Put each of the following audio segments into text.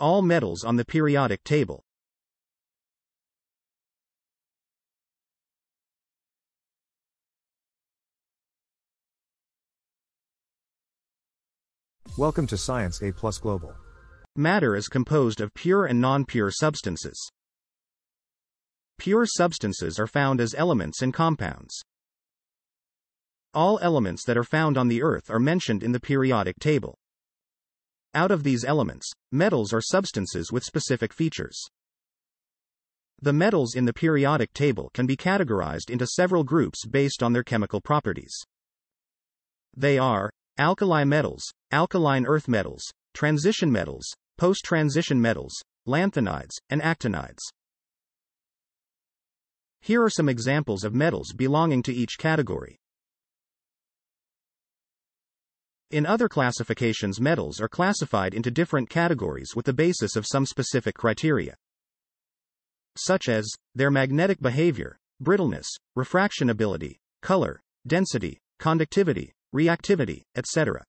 All metals on the periodic table. Welcome to Science A Plus Global. Matter is composed of pure and non-pure substances. Pure substances are found as elements and compounds. All elements that are found on the Earth are mentioned in the periodic table. Out of these elements, metals are substances with specific features. The metals in the periodic table can be categorized into several groups based on their chemical properties. They are alkali metals, alkaline earth metals, transition metals, post-transition metals, lanthanides, and actinides. Here are some examples of metals belonging to each category. In other classifications metals are classified into different categories with the basis of some specific criteria. Such as, their magnetic behavior, brittleness, refraction ability, color, density, conductivity, reactivity, etc.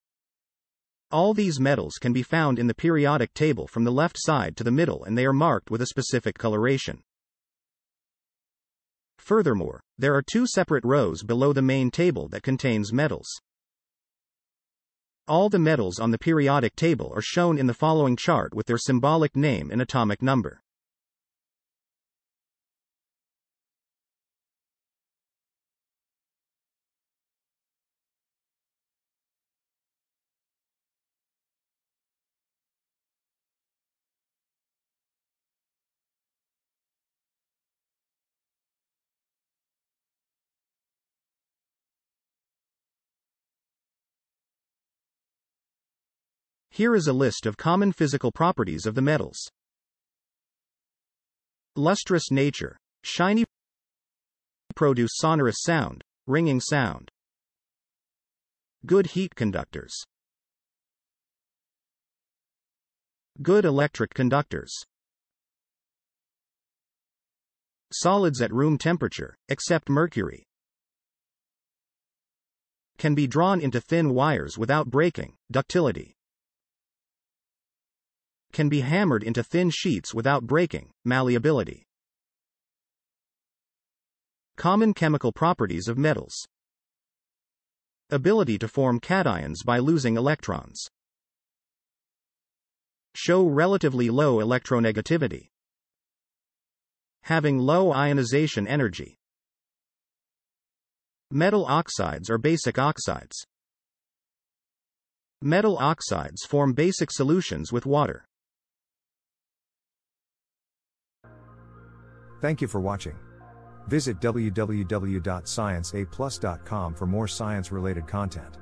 All these metals can be found in the periodic table from the left side to the middle and they are marked with a specific coloration. Furthermore, there are two separate rows below the main table that contains metals. All the metals on the periodic table are shown in the following chart with their symbolic name and atomic number. Here is a list of common physical properties of the metals. Lustrous nature. Shiny. Produce sonorous sound, ringing sound. Good heat conductors. Good electric conductors. Solids at room temperature, except mercury. Can be drawn into thin wires without breaking, ductility can be hammered into thin sheets without breaking, malleability. Common chemical properties of metals. Ability to form cations by losing electrons. Show relatively low electronegativity. Having low ionization energy. Metal oxides are basic oxides. Metal oxides form basic solutions with water. Thank you for watching. Visit www.scienceaplus.com for more science related content.